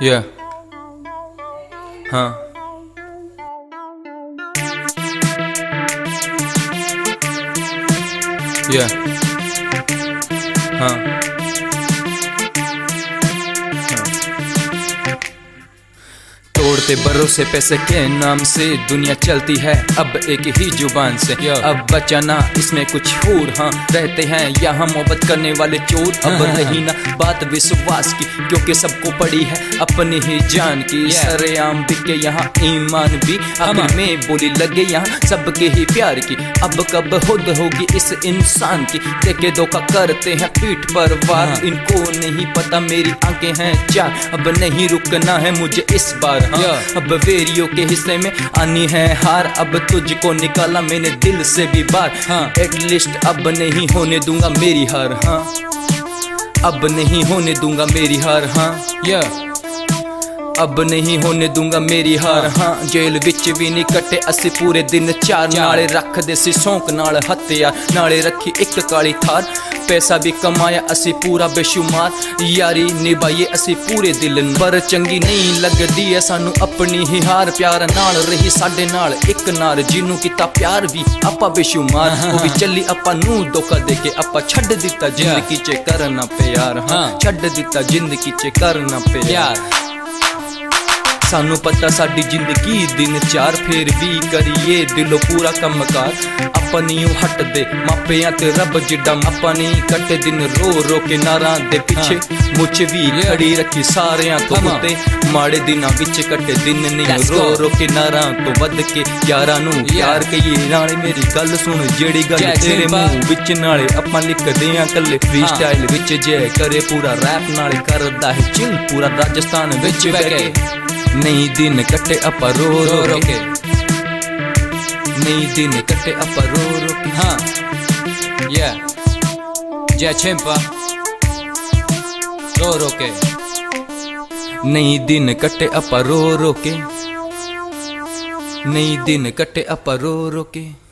Yeah. Huh. Yeah. Huh. तोड़ते भरोसे पैसे के नाम से दुनिया चलती है। अब एक ही ज़ुबान से. अब बचाना इसमें कुछ और हाँ। रहते हैं यहाँ मोहब्बत करने वाले चोर। अब हाँ. रही ना बात विश्वास की क्योंकि सबको पड़ी है अपनी ही जान की. सरेआम बिके यहाँ ईमान भी। अब में बोली लगे यहाँ सबके ही प्यार की। अब कब खुद होगी इस इंसान की? देखे धोखा करते हैं पीठ पर वार। हाँ। इनको नहीं पता मेरी आँखें हैं चार। अब नहीं रुकना है मुझे इस बार हाँ। Yeah. अब वेरियो के हिस्से में आनी है हार अब तुझको निकाला मैंने दिल से भी बार हाँ। एटलीस्ट अब नहीं होने दूँगा मेरी हार हाँ अब नहीं होने दूँगा मेरी हार हाँ Yeah. ਅਬ ਨਹੀਂ ਹੋਣੇ ਦੂੰਗਾ ਮੇਰੀ ਹਾਰ। ਹਾਂ ਜੇਲ ਵਿੱਚ ਵੀ ਨਹੀਂ ਕੱਟੇ ਅਸੀਂ ਪੂਰੇ ਦਿਨ ਚਾਰ। ਨਾਲੇ ਰੱਖਦੇ ਸੀ ਸ਼ੌਂਕ ਨਾਲ ਹੱਤਿਆ ਨਾਲੇ ਰੱਖੀ ਇੱਕ ਕਾਲੀ ਥਾਰ। ਪੈਸਾ ਵੀ ਕਮਾਇਆ ਅਸੀਂ ਪੂਰਾ ਬੇਸ਼ੁਮਾਰ। ਯਾਰੀ ਨਿਭਾਈਏ ਅਸੀਂ ਪੂਰੇ ਦਿਲ ਪਰ ਚੰਗੀ ਨਹੀਂ ਲੱਗਦੀ ਐ ਸਾਨੂੰ ਆਪਣੀ ਹੀ ਹਾਰ। ਪਿਆਰ ਨਾਲ ਰਹੀ ਸਾਡੇ ਨਾਲ ਇੱਕ ਨਾਲ ਜਿਹਨੂੰ ਕੀਤਾ ਪਿਆਰ ਵੀ ਆਪਾਂ ਬੇਸ਼ੁਮਾਰ। ਉਹ ਵੀ ਚੱਲੀ ਆਪਾਂ ਨੂੰ ਧੋਖਾ ਦੇ ਕੇ ਆਪਾਂ ਛੱਡ ਦਿੱਤਾ। ਜ਼ਿੰਦਗੀ 'ਚ ਕਰਨਾ ਪਿਆਰ। ਹਾਂ ਛੱਡ ਦਿੱਤਾ ਜ਼ਿੰਦਗੀ 'ਚ ਕਰਨਾ ਪਿਆਰ। ਸਾਨੂੰ ਪਤਾ ਸਾਡੀ ਜ਼ਿੰਦਗੀ ਦਿਨ ਚਾਰ ਫੇਰ ਵੀ ਕਰੀਏ ਦਿਲੋਂ ਪੂਰਾ ਕੰਮਕਾਰ। ਆਪਾਂ ਨਹੀਂ ਹਟਦੇ ਮਾਪਿਆਂ ਤੇ ਰੱਬ ਜਿੱਡਾ ਆਪਾਂ ਨਹੀਂ ਕੱਟੇ ਦਿਨ ਰੋ ਰੋ ਕੇ ਨਾਰਾਂ ਦੇ ਪਿੱਛੇ। ਮੁੱਛ ਵੀ. ਖੜੀ ਰੱਖੀ ਸਾਰਿਆਂ ਤੋਂ. ਉੱਤੇ। ਮਾੜੇ ਦਿਨਾਂ ਵਿੱਚ ਕੱਟੇ ਦਿਨ ਨਹੀਂ ਰੋ. ਰੋ ਕੇ ਨਾਰਾਂ ਤੋਂ ਵੱਧ ਕੇ। ਯਾਰਾਂ ਨੂੰ ਪਿਆਰ ਕਹੀਏ ਨਾਲੇ ਮੇਰੀ ਗੱਲ ਸੁਣ ਜਿਹੜੀ ਗੱਲ ਤੇਰੇ. ਮੂੰਹ ਵਿੱਚ ਨਾਲੇ ਆਪਾਂ ਲਿਖਦੇ ਆਂ ਕੱਲੇ ਫ੍ਰੀ ਸਟਾਈਲ ਵਿੱਚ ਜੇ ਕਰੇ ਪੂਰਾ ਰੈਪ ਨਾਲੇ ਕਰਦਾ ਹੈ ਚਿਲ ਪੂਰਾ ਰਾਜਸਥਾਨ ਵਿੱਚ ਬਹਿ ਬਹਿ ਕੇ। नई दिन कटे अपा रो रो रो के। नहीं दिन कटे अपा रो रो के। हाँ। या जय छेंपा। रो रो के। नई दिन कटे अपा हाँ। रो रो के। नई दिन कटे अपा रो रो के।